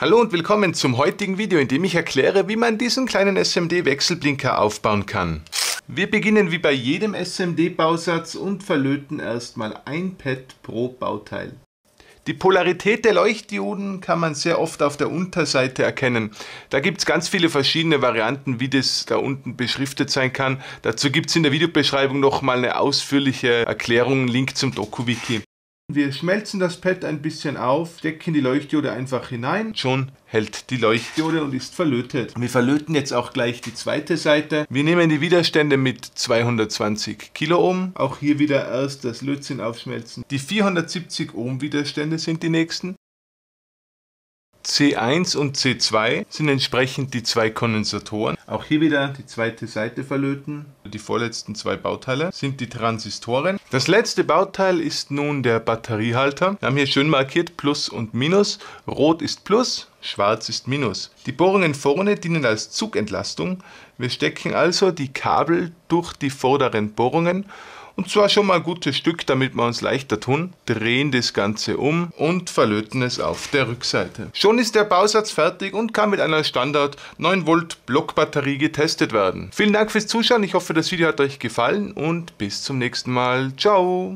Hallo und willkommen zum heutigen Video, in dem ich erkläre, wie man diesen kleinen SMD-Wechselblinker aufbauen kann. Wir beginnen wie bei jedem SMD-Bausatz und verlöten erstmal ein Pad pro Bauteil. Die Polarität der Leuchtdioden kann man sehr oft auf der Unterseite erkennen. Da gibt es ganz viele verschiedene Varianten, wie das da unten beschriftet sein kann. Dazu gibt es in der Videobeschreibung nochmal eine ausführliche Erklärung, Link zum DokuWiki. Wir schmelzen das Pad ein bisschen auf, stecken die Leuchtdiode einfach hinein. Schon hält die Leuchtdiode und ist verlötet. Wir verlöten jetzt auch gleich die zweite Seite. Wir nehmen die Widerstände mit 220 Kiloohm. Auch hier wieder erst das Lötzinn aufschmelzen. Die 470 Ohm Widerstände sind die nächsten. C1 und C2 sind entsprechend die zwei Kondensatoren. Auch hier wieder die zweite Seite verlöten. Die vorletzten zwei Bauteile sind die Transistoren. Das letzte Bauteil ist nun der Batteriehalter. Wir haben hier schön markiert Plus und Minus. Rot ist Plus, schwarz ist Minus. Die Bohrungen vorne dienen als Zugentlastung. Wir stecken also die Kabel durch die vorderen Bohrungen und zwar schon mal ein gutes Stück, damit wir uns leichter tun, drehen das Ganze um und verlöten es auf der Rückseite. Schon ist der Bausatz fertig und kann mit einer Standard 9 Volt Blockbatterie getestet werden. Vielen Dank fürs Zuschauen, ich hoffe das Video hat euch gefallen und bis zum nächsten Mal. Ciao!